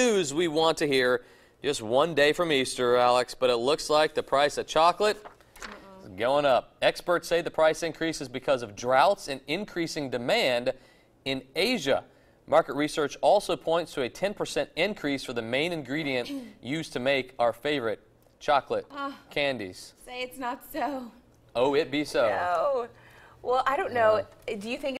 news we want to hear just one day from Easter, Alex, but it looks like the price of chocolate is going up. Experts say the price increase is because of droughts and increasing demand in Asia. Market research also points to a 10% increase for the main ingredient used to make our favorite chocolate ah. candies. Say it's not so. Oh, it be so. No. Well, I don't know. Do you think